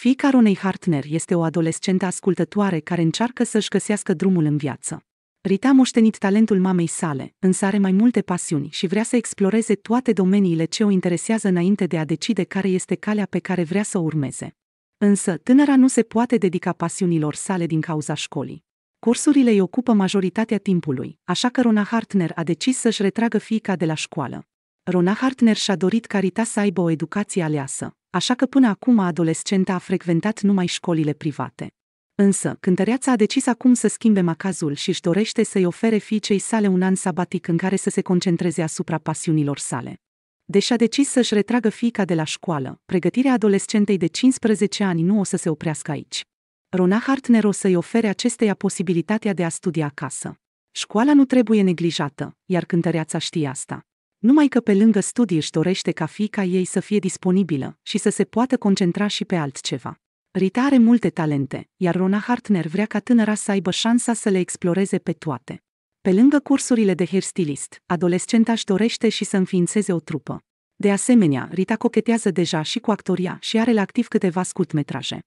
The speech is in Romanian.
Fiica Ronei Hartner este o adolescentă ascultătoare care încearcă să-și găsească drumul în viață. Rita a moștenit talentul mamei sale, însă are mai multe pasiuni și vrea să exploreze toate domeniile ce o interesează înainte de a decide care este calea pe care vrea să o urmeze. Însă, tânăra nu se poate dedica pasiunilor sale din cauza școlii. Cursurile îi ocupă majoritatea timpului, așa că Rona Hartner a decis să-și retragă fiica de la școală. Rona Hartner și-a dorit ca Rita să aibă o educație aleasă, așa că până acum adolescenta a frecventat numai școlile private. Însă, cântăreața a decis acum să schimbe macazul și își dorește să-i ofere fiicei sale un an sabatic în care să se concentreze asupra pasiunilor sale. Deși a decis să-și retragă fiica de la școală, pregătirea adolescentei de 15 ani nu o să se oprească aici. Rona Hartner o să-i ofere acesteia posibilitatea de a studia acasă. Școala nu trebuie neglijată, iar cântăreața știe asta. Numai că pe lângă studii își dorește ca fiica ei să fie disponibilă și să se poată concentra și pe altceva. Rita are multe talente, iar Rona Hartner vrea ca tânăra să aibă șansa să le exploreze pe toate. Pe lângă cursurile de hairstylist, adolescenta își dorește și să înființeze o trupă. De asemenea, Rita cochetează deja și cu actoria și are la activ câteva scurtmetraje.